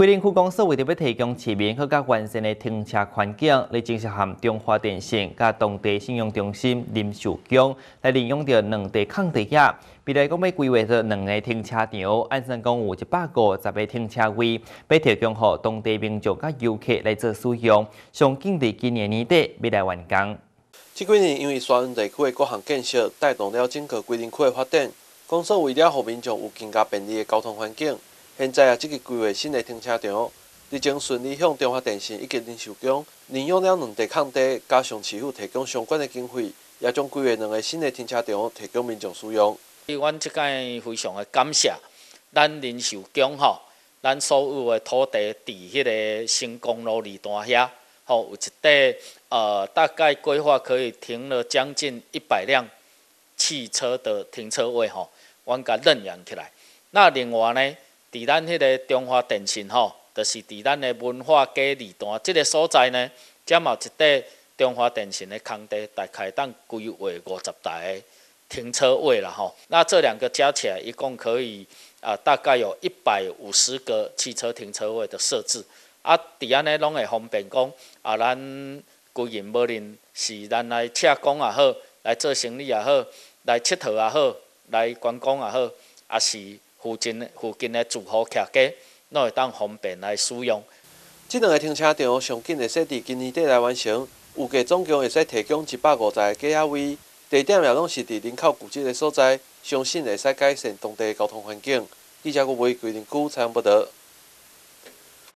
规定区公司为着要提供市民更加完善的停车环境，来正式和中华电信、甲当地信用中心林秀江来利用着两地空地亚，未来讲要规划着两个停车场，按算讲有一百五十个停车位，要提供给当地民众甲游客来做使用。上近在今年年底未来完工。这几年因为沙湾地区的各项建设，带动了整个规定区的发展，公司为了让民众有更加便利的交通环境。现在啊，即个规划新的停车场，已经顺利向中华电信以及林秀江领用了两地空地，加上市府提供相关的经费，也将规划两个新的停车场提供民众使用。阮即届非常的感谢咱林秀江吼，咱所有的土地伫迄个新公路二段遐，吼有一块呃，大概规划可以停了将近一百辆汽车的停车位吼，阮甲认养起来。那另外呢？伫咱迄个中华电信吼，就是伫咱的文化街二段即个所在呢，占有一块中华电信的空地，大概当规划五十台停车位啦吼。那这两个加起来，一共可以啊，大概有一百五十个汽车停车位的设置。啊，伫安尼拢会方便讲啊，咱规人无论是咱来车工也好，来做生意也好，来佚佗也好，来观光也好，也是。附近附近的住户客家，拢会当方便来使用。即两个停车场上紧会使伫今年底来完成，预计总共会使提供一百五十个计位，地点也拢是伫人口聚集的所在，相信会使改善当地的交通环境。记者郭维规定区采访报道。